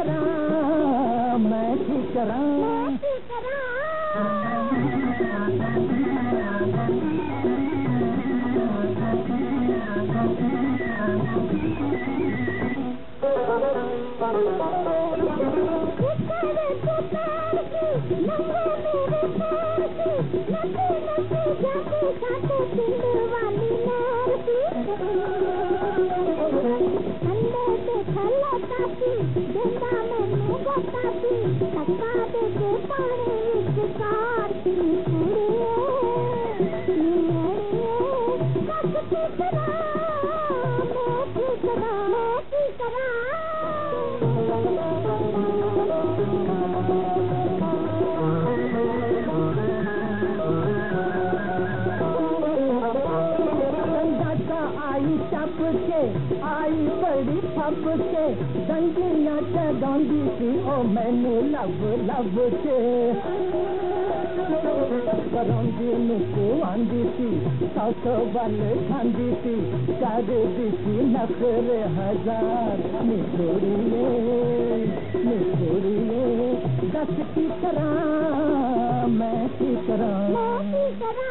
करा मैं ठीक करा Thank you. फप के दंगिया चढ़ांदी सी ओ मैनू लब लब के। करौंदी नुकू आंदी बल खांदी सी कर दी सी नखरे हज़ार निकुड़िए निकुड़िए दस की तरह, मैं की तरह। मैं की कਰਾਂ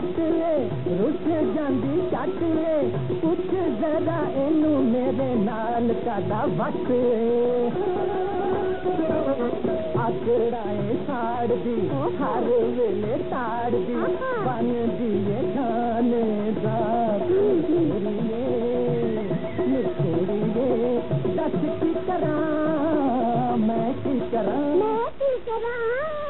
ਚੱਟ ਏ ਰੁੱਠ ਜਾਂਦੀ ਚੱਟ ਏ ਉੱਠ ਜ਼ਰਾ ਇਹਨੂੰ ਮੇਰੇ ਨਾਲ ਕਾਦਾ ਵਟ ਏ ਆਕੜਾਏ ਸਾੜਦੀ ਹਰ ਵੇਲੇ ਤਾੜਦੀ ਬਣਦੀ ਏ ਖਾਨੇ ਦਾ ਮੇਰੀਏ ਮੇਰੀਏ ਦੱਸ ਕੀ ਕਰਾਂ ਮੈਂ ਕੀ ਕਰਾਂ ਮੈਂ ਕੀ ਕਰਾਂ